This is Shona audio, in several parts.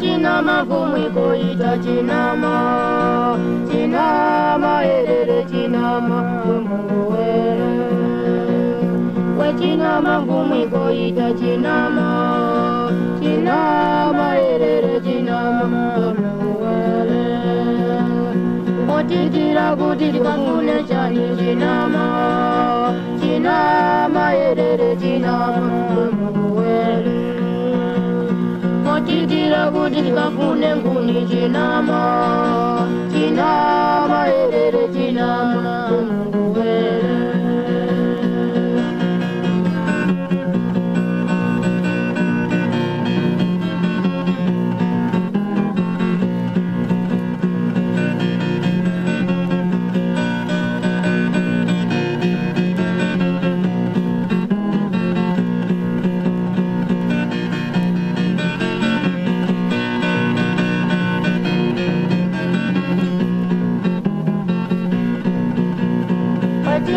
chinama kumwekoita chinama chinama erere chinama wemungu were wechinama kumwekoita chinama chinama erere chinama wemungu were otitira kuti tikakune chani chinama chinama erere chinama tiitira kuti tikafune nguni chinama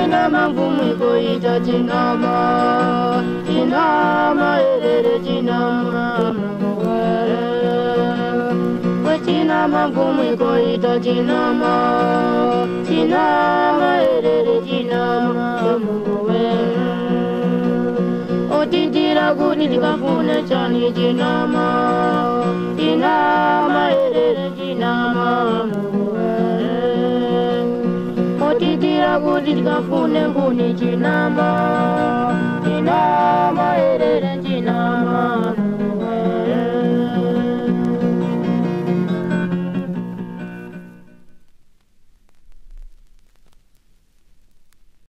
Jina mangumi koita chinama, chinama erere jina ma Mwe jina mangumi koita chinama ma erere jina ma Odindira guni nikafune chani chinama. kuti tikafune mbune chinama chinama erere nj